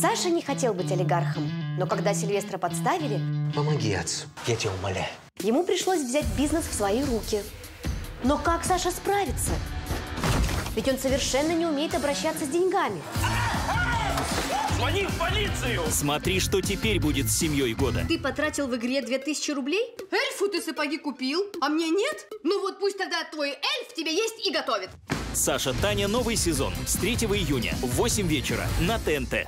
Саша не хотел быть олигархом, но когда Сильвестра подставили, Помоги отцу, я тебя умоляю. ему пришлось взять бизнес в свои руки. Но как Саша справится? Ведь он совершенно не умеет обращаться с деньгами. Звони в полицию! Смотри, что теперь будет с семьей года. Ты потратил в игре 2000 рублей? Эльфу ты сапоги купил, а мне нет? Ну вот пусть тогда твой эльф тебе есть и готовит. Саша Таня новый сезон с 3 июня в 8 вечера на ТНТ.